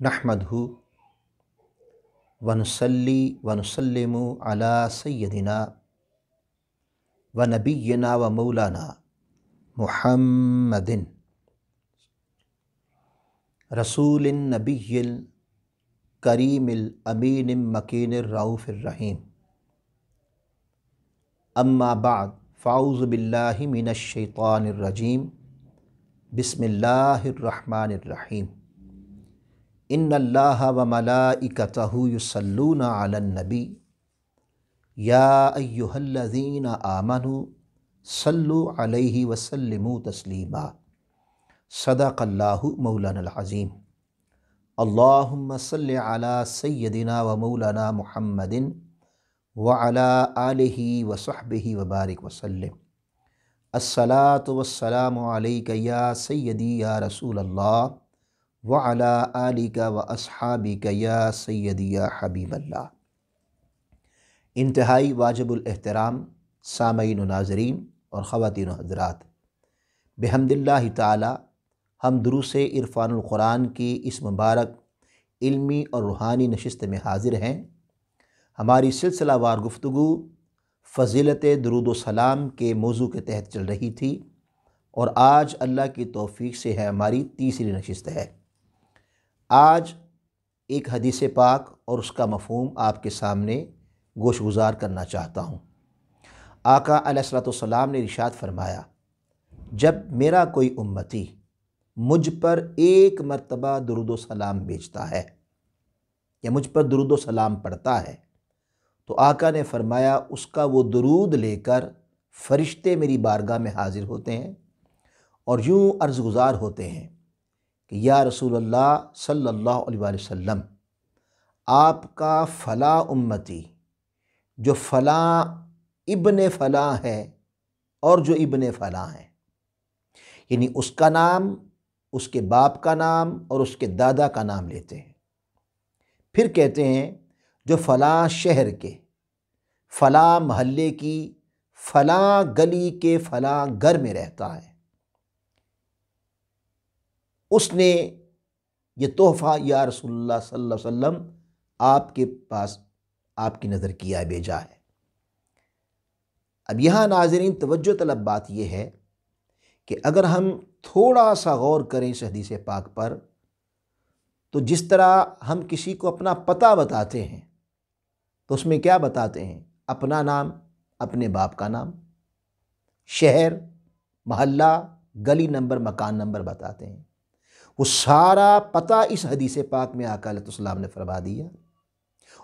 नहमदहू वनसली वनसलम अला सैदिना व नबीना व मौलाना मुहम्मदिन। रसूल नबील करीमिल अमीन मकीन रऊफ़िररहीम अम्मा बाद फ़ाउज़ बिल्लाहि मिनश्शैतानिर्रजीम बिस्मिल्लाहिर्रहमानिर्रहीम इन्नल्लाह व मलाइकतहु युसल्लूना अलन नबी या अय्युहल्लज़ीना आमनु सल्लु अलैहि वसल्लिमु तस्लीमा सदक़ल्लाहु मौलाना अज़ीम अल्लाहुम्म सल्लि अला सय्यदिना व मौलाना मुहम्मदिन व अला आलिहि व सहबिहि व बारिक वसल्लम अस्सलातु वस्सलामु अलैका या सय्यदी या रसूल अल्लाह व अला आलिका व अस्हाबिका या सय्यदी या हबीब अल्लाह इंतहाई वाजिबुल एहतराम सामीन नाजरीन और ख़वान हजरात बेहमदिल्ला ताला हम दुरुस इरफ़ानुल्कुरान की इस मुबारक इल्मी और रूहानी नशस्त में हाज़िर हैं हमारी सिलसिलावार गुफ्तु फ़जीलत दरुद सलाम के मौजू के तहत चल रही थी और आज अल्लाह की तोफ़ी से है हमारी तीसरी नशस्त है आज एक हदीस पाक और उसका मफहम आपके सामने गोश गुजार करना चाहता हूँ। आका अलैहिस्सलाम ने इरशाद फरमाया, जब मेरा कोई उम्मती मुझ पर एक मरतबा दरुद सलाम भेजता है या मुझ पर दरुद सलाम पढ़ता है तो आका ने फरमाया, उसका वो दरूद लेकर फ़रिश्ते मेरी बारगाह में हाज़िर होते हैं और यूँ अर्ज़ गुज़ार होते हैं। कि या रसूल अल्लाह सल्लल्लाहु अलैहि वसल्लम, आपका फ़ला उम्मती, जो फ़ला, इब्न फ़ला है और जो इब्न फ़ला है। यानी उसका नाम, उसके बाप का नाम और उसके दादा का नाम लेते हैं। फिर कहते हैं, जो फ़लाँ शहर के, फ़लाँ महल्ले की, फ़लाँ गली के फ़लाँ घर में रहता है। उसने ये तोहफ़ा, या अलैहि वसल्लम, आपके पास, आपकी नज़र किया भेजा है। अब यहाँ नाजरीन, तवज्जो तलब बात यह है कि अगर हम थोड़ा सा गौर करें इस हदीस पाक पर तो जिस तरह हम किसी को अपना पता बताते हैं तो उसमें क्या बताते हैं? अपना नाम, अपने बाप का नाम, शहर, महल्ला, गली नंबर, मकान नंबर बताते हैं। वो सारा पता इस हदीस पाक में आकाम ने फरमा दिया।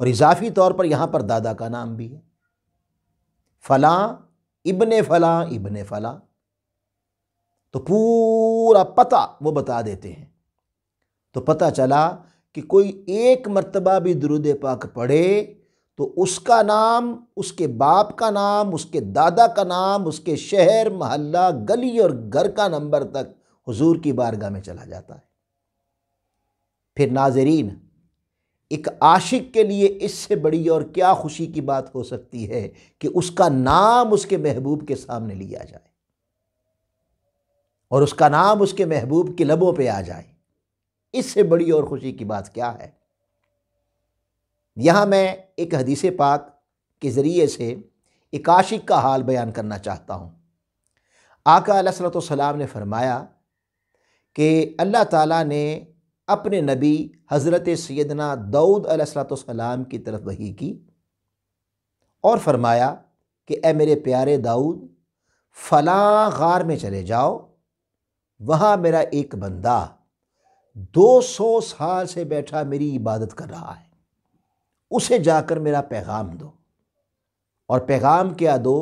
और इजाफी तौर पर यहाँ पर दादा का नाम भी है। फ़लाँ इबन फ़लाँ इबन फ़लाँ। तो पूरा पता वो बता देते हैं। तो पता चला कि कोई एक मर्तबा भी दरुद पाक पढ़े तो उसका नाम, उसके बाप का नाम, उसके दादा का नाम, उसके शहर, महल्ला, गली और घर का नंबर तक हुजूर की बारगाह में चला जाता है। फिर नाजरीन, एक आशिक के लिए इससे बड़ी और क्या खुशी की बात हो सकती है कि उसका नाम उसके महबूब के सामने लिया जाए और उसका नाम उसके महबूब के लबों पे आ जाए। इससे बड़ी और खुशी की बात क्या है? यहाँ मैं एक हदीस पाक के ज़रिए से एक आशिक का हाल बयान करना चाहता हूँ। आका सलाम ने फरमाया कि अल्लाह ताला ने अपने नबी हज़रत सैदना दाऊद सलाम की तरफ़ वही की और फरमाया कि, ए मेरे प्यारे दाऊद, फ़लाँ गार में चले जाओ, वहाँ मेरा एक बंदा दो सौ साल से बैठा मेरी इबादत कर रहा है, उसे जाकर मेरा पैगाम दो। और पैगाम क्या दो?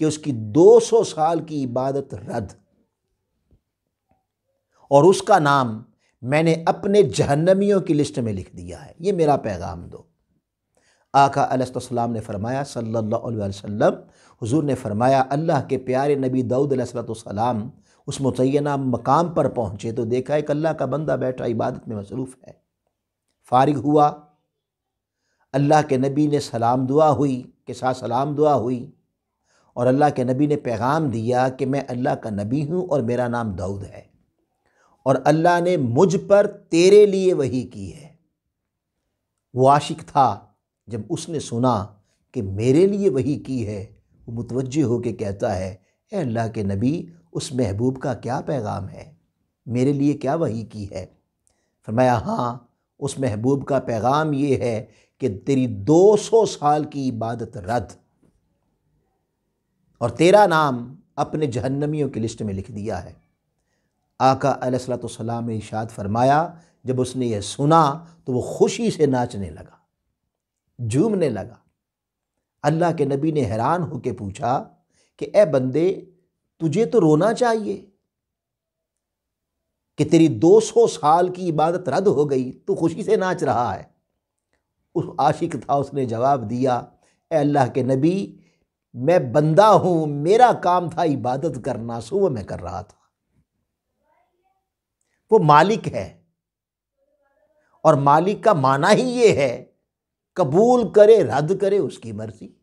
कि उसकी दो सौ साल की इबादत रद्द। और उसका नाम मैंने अपने जहन्नमियों की लिस्ट में लिख दिया है। ये मेरा पैगाम दो। आका अलैहिस्सलाम ने फरमाया, सल्लल्लाहु अलैहि वसल्लम, हुजूर ने फरमाया, अल्लाह के प्यारे नबी दाऊद अलैहिस्सलाम उस मुतैना मकाम पर पहुँचे तो देखा एक अल्लाह का बंदा बैठा इबादत में मसरूफ़ है। फारिग हुआ। अल्लाह के नबी ने सलाम दुआ हुई, के साथ सलाम दुआ हुई और अल्लाह के नबी ने पैगाम दिया कि मैं अल्लाह का नबी हूँ और मेरा नाम दाऊद है। और अल्लाह ने मुझ पर तेरे लिए वही की है। वो आशिक था जब उसने सुना कि मेरे लिए वही की है। वो मुतवजह होकर कहता है ए अल्लाह के नबी, उस महबूब का क्या पैगाम है? मेरे लिए क्या वही की है? फरमाया हाँ उस महबूब का पैगाम ये है कि तेरी 200 साल की इबादत रद्द और तेरा नाम अपने जहन्नमियों की लिस्ट में लिख दिया है। आका सलाम ने इशाद फरमाया, जब उसने यह सुना तो वो खुशी से नाचने लगा, झूमने लगा। अल्लाह के नबी ने हैरान होकर पूछा कि, ए बंदे, तुझे तो रोना चाहिए कि तेरी 200 साल की इबादत रद्द हो गई तो खुशी से नाच रहा है? उस आशिक था, उसने जवाब दिया, ए अल्लाह के नबी, मैं बंदा हूँ, मेरा काम था इबादत करना सो मैं कर रहा था। वो मालिक है। और मालिक का माना ही ये है, कबूल करे, रद्द करे उसकी मर्ज़ी।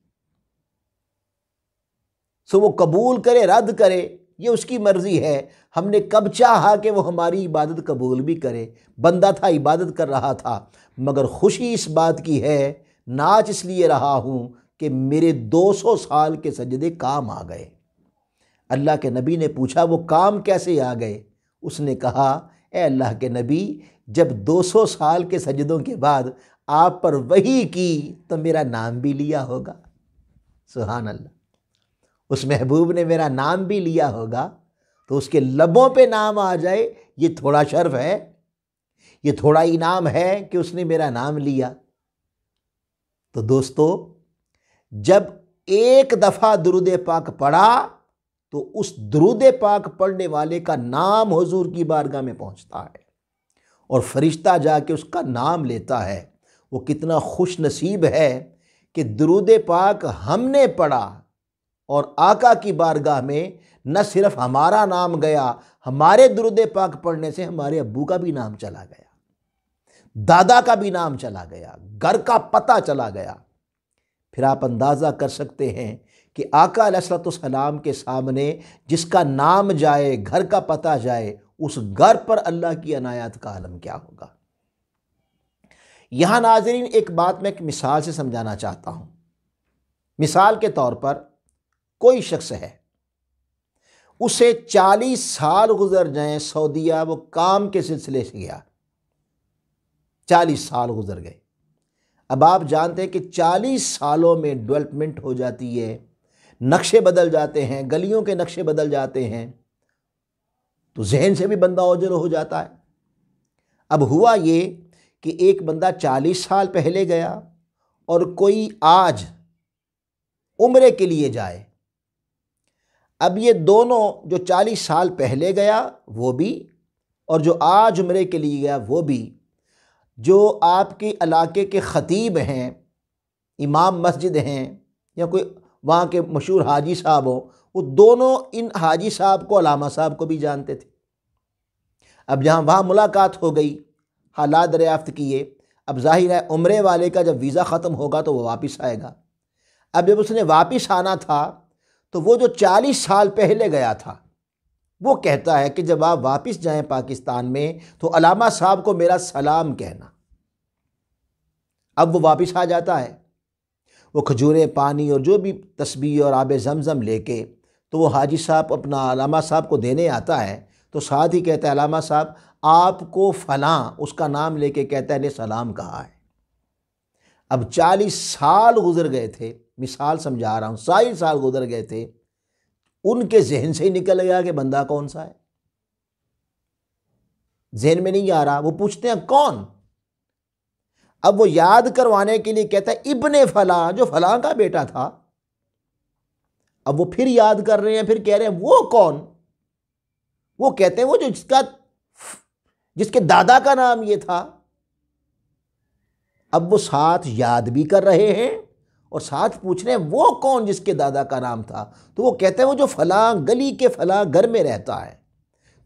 सो वो कबूल करे, रद्द करे, ये उसकी मर्ज़ी है। हमने कब चाहा कि वो हमारी इबादत कबूल भी करे। बंदा था, इबादत कर रहा था, मगर खुशी इस बात की है, नाच इसलिए रहा हूँ कि मेरे 200 साल के सजदे काम आ गए। अल्लाह के नबी ने पूछा, वो काम कैसे आ गए? उसने कहा ए अल्लाह के नबी, जब 200 साल के सजदों के बाद आप पर वही की तो मेरा नाम भी लिया होगा। सुहान अल्लाह उस महबूब ने मेरा नाम भी लिया होगा तो उसके लबों पे नाम आ जाए, ये थोड़ा शर्फ है, ये थोड़ा इनाम है कि उसने मेरा नाम लिया। तो दोस्तों, जब एक दफ़ा दरुद पाक पढ़ा तो उस दरुद पाक पढ़ने वाले का नाम हुजूर की बारगाह में पहुँचता है और फरिश्ता जाके उसका नाम लेता है। वो कितना खुश नसीब है कि दरुद पाक हमने पढ़ा और आका की बारगाह में न सिर्फ़ हमारा नाम गया, हमारे दरुद पाक पढ़ने से हमारे अबू का भी नाम चला गया, दादा का भी नाम चला गया, घर का पता चला गया। फिर आप अंदाज़ा कर सकते हैं कि आका सलाम के सामने जिसका नाम जाए, घर का पता जाए, उस घर पर अल्लाह की अनायात का आलम क्या होगा? यहाँ नाजरीन, एक बात मैं एक मिसाल से समझाना चाहता हूँ। मिसाल के तौर पर कोई शख्स है, उसे चालीस साल गुजर जाए, सऊदिया वो काम के सिलसिले से गया। चालीस साल गुजर गए। अब आप जानते हैं कि चालीस सालों में डेवलपमेंट हो जाती है। नक्शे बदल जाते हैं, गलियों के नक्शे बदल जाते हैं तो जहन से भी बंदा ओझल हो जाता है। अब हुआ ये कि एक बंदा चालीस साल पहले गया और कोई आज उम्र के लिए जाए। अब ये दोनों जो चालीस साल पहले गया, वो भी, और जो आज उम्र के लिए गया, वो भी, जो आपके इलाके के ख़तीब हैं, इमाम मस्जिद हैं, या कोई वहाँ के मशहूर हाजी साहब हों, वो दोनों इन हाजी साहब को, अलामा साहब को भी जानते थे। अब जहाँ वहाँ मुलाकात हो गई, हालात दरियाफ़्त किए, अब ज़ाहिर है उम्र वाले का जब वीज़ा ख़त्म होगा तो वो वापस आएगा। अब जब उसने वापस आना था तो वो जो चालीस साल पहले गया था, वो कहता है कि जब आप वापस जाएँ पाकिस्तान में तो अलामा साहब को मेरा सलाम कहना। अब वो वापस आ जाता है। वो खजूरें, पानी और जो भी तस्बी और आब जमज़म लेके तो वो हाजी साहब अपना अलामा साहब को देने आता है। तो साथ ही कहता है, अलामा साहब, आपको फ़लाँ, उसका नाम लेके कहता है ने सलाम कहा है। अब चालीस साल गुजर गए थे, मिसाल समझा रहा हूँ साठ साल गुजर गए थे, उनके जहन से ही निकल गया कि बंदा कौन सा है। जहन में नहीं आ रहा, वो पूछते हैं, कौन? अब वो याद करवाने के लिए कहता है, इब्ने फला, जो फला का बेटा था। अब वो फिर याद कर रहे हैं, फिर कह रहे हैं, वो कौन? वो कहते हैं, वो जो जिसका, जिसके दादा का नाम ये था। अब वो साथ याद भी कर रहे हैं और साथ पूछ रहे हैं, वो कौन जिसके दादा का नाम था? तो वो कहते हैं, वो जो फलां, गली के फलां घर में रहता है।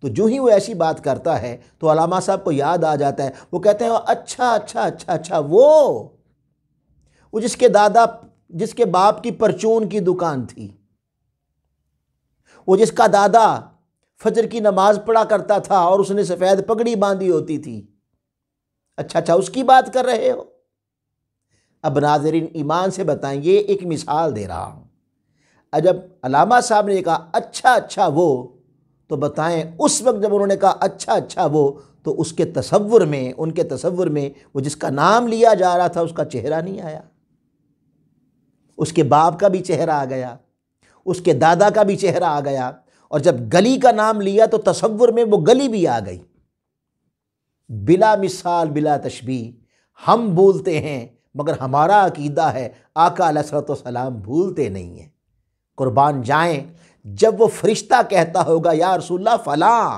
तो जो ही वो ऐसी बात करता है तो अलामा साहब को याद आ जाता है। वो कहते हैं अच्छा अच्छा अच्छा अच्छा वो वो जिसके दादा, जिसके बाप की परचून की दुकान थी, वो जिसका दादा फजर की नमाज़ पढ़ा करता था और उसने सफ़ेद पगड़ी बांधी होती थी। अच्छा अच्छा उसकी बात कर रहे हो? अब नाजरीन, ईमान से बताएँ ये एक मिसाल दे रहा हूँ। अजब अलामा साहब ने कहा अच्छा अच्छा वो तो बताएँ, उस वक्त जब उन्होंने कहा अच्छा अच्छा वो तो उसके तसव्वुर में, उनके तसव्वुर में, वो जिसका नाम लिया जा रहा था, उसका चेहरा नहीं आया। उसके बाप का भी चेहरा आ गया, उसके दादा का भी चेहरा आ गया, और जब गली का नाम लिया तो तस्वुर में वो गली भी आ गई। बिला मिसाल, बिला तशबी, हम भूलते हैं, मगर हमारा अकीदा है, आका सलाम भूलते नहीं हैं। कुर्बान जाएँ जब वो फरिश्ता कहता होगा, या रसुल्ला फला।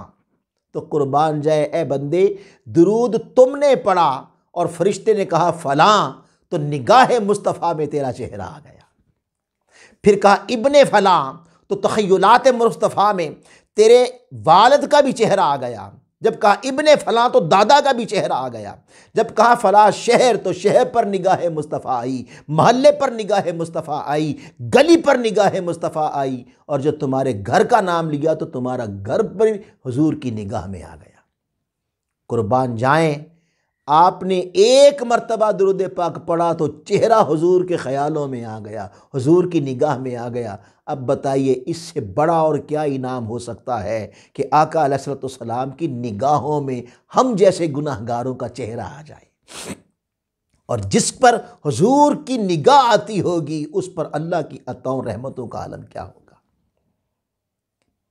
तो कुर्बान जाए, ए बंदे, दरूद तुमने पढ़ा। और फरिश्ते ने कहा, फला तो निगाह मुस्तफ़ा में तेरा चेहरा आ गया। फिर कहा, इबन फला तो तखयलात मुस्तफ़ा में तेरे वालद का भी चेहरा आ गया। जब कहा, इबन फ़लाँ तो दादा का भी चेहरा आ गया। जब कहा, फ़ला शहर तो शहर पर निगाह मुस्तफ़ा आई, महल्ले पर निगाह मुस्तफ़ा आई, गली पर निगाह मुस्तफ़ा आई, और जब तुम्हारे घर का नाम लिया तो तुम्हारा घर पर हजूर की निगाह में आ गया। कुर्बान जाएँ आपने एक मरतबा दरुद पाक पढ़ा तो चेहरा हुजूर के ख्यालों में आ गया, हुजूर की निगाह में आ गया। अब बताइए, इससे बड़ा और क्या इनाम हो सकता है कि आका सलाम की निगाहों में हम जैसे गुनाहगारों का चेहरा आ जाए? और जिस पर हुजूर की निगाह आती होगी, उस पर अल्लाह की अताओं रहमतों का आलम क्या होगा?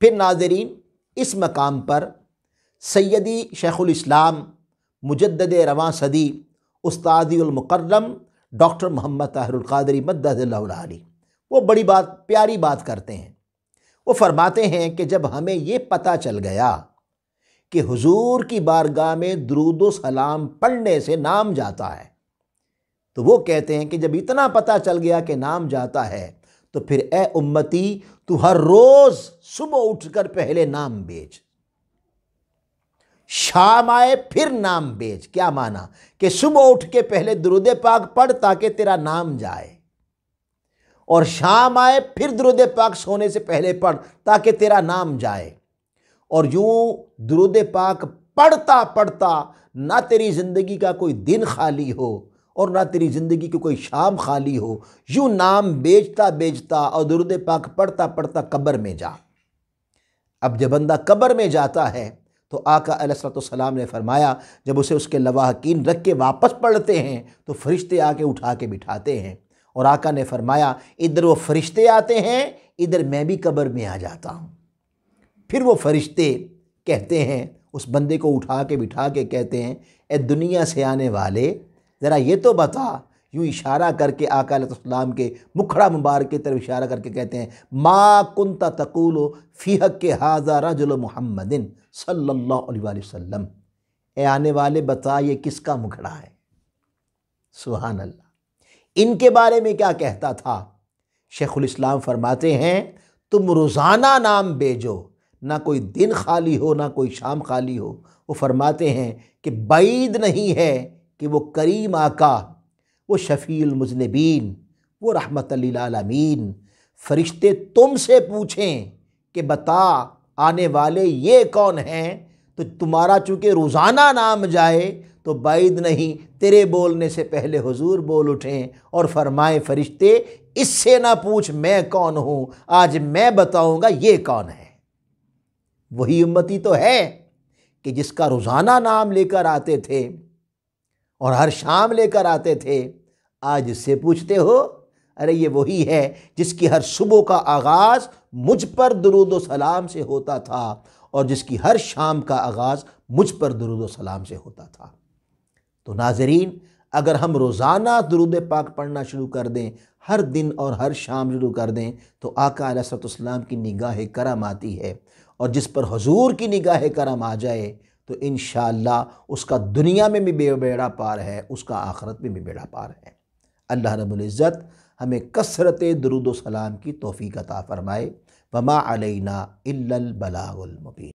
फिर नाजरीन, इस मकाम पर सैदी शेखुल इस्लाम मुजद रवा सदी उस्तादीमकर्रम डॉक्टर मोहम्मद ताहरकादरी मद्दी वो बड़ी बात, प्यारी बात करते हैं। वो फरमाते हैं कि जब हमें ये पता चल गया कि हुजूर की बारगाह में दरूद सलाम पढ़ने से नाम जाता है तो वो कहते हैं कि जब इतना पता चल गया कि नाम जाता है तो फिर, ए उम्मती, तू हर रोज़ सुबह उठकर पहले नाम बेच। शाम आए फिर नाम बेच। क्या माना? कि सुबह उठ के पहले दरुद पाक पढ़ ताकि तेरा नाम जाए। और शाम आए फिर दरुद पाक सोने से पहले पढ़ ताकि तेरा नाम जाए। और यूँ दरुद पाक पढ़ता पढ़ता ना तेरी ज़िंदगी का कोई दिन खाली हो और ना तेरी ज़िंदगी की कोई शाम खाली हो। यूँ नाम बेचता बेचता और दरुद पाक पढ़ता पढ़ता कब्र में जा। अब जब बंदा कब्र में जाता है तो आका सलाम ने फरमाया, जब उसे उसके लवाहकीन रख के वापस पढ़ते हैं तो फरिश्ते आके उठा के बिठाते हैं। और आका ने फरमाया, इधर वो फरिश्ते आते हैं, इधर मैं भी कब्र में आ जाता हूँ। फिर वो फरिश्ते कहते हैं, उस बंदे को उठा के बिठा के कहते हैं, ए दुनिया से आने वाले, ज़रा ये तो बता यूँ इशारा करके आकाम के मुखड़ा मुबारक की तरफ़ इशारा करके कहते हैं, मा कुंता तकूल फ़ीहक के हाजा रजुल अलैहि वसल्लम। ए आने वाले बता ये किसका मुखड़ा है? सुहान अल्लाह इनके बारे में क्या कहता था? शेखुल इस्लाम फरमाते हैं, तुम रोज़ाना नाम भेजो, ना कोई दिन खाली हो, ना कोई शाम खाली हो। वो फरमाते हैं कि बैद नहीं है कि वो करीम आका वो शफ़ील मुजनबीन, वो रहमत आलमीन, फ़रिश्ते तुमसे पूछें कि बता, आने वाले ये कौन हैं? तो तुम्हारा चूँकि रोज़ाना नाम जाए तो बैद नहीं, तेरे बोलने से पहले हुजूर बोल उठें और फरमाए, फरिश्ते, इससे ना पूछ मैं कौन हूँ, आज मैं बताऊँगा ये कौन है। वही उम्मती तो है कि जिसका रोज़ाना नाम लेकर आते थे और हर शाम लेकर आते थे। आज इससे पूछते हो, अरे ये वही है जिसकी हर सुबह का आगाज़ मुझ पर दरुद सलाम से होता था और जिसकी हर शाम का आगाज़ मुझ पर दरुद सलाम से होता था। तो नाजरीन, अगर हम रोज़ाना दरुद पाक पढ़ना शुरू कर दें, हर दिन और हर शाम शुरू कर दें तो आका सलाम की निगाह करम आती है। और जिस पर हजूर की निगाह करम आ जाए तो इन उसका दुनिया में भी बेबेड़ा पार है, उसका आखरत में भी बेड़ा पार है। अल्लाह रबुल्ज़त हमें कसरत दरुद की तोफ़ी अता फ़रमाए। वमा अलैना इल्लल बलागुल मुबीन।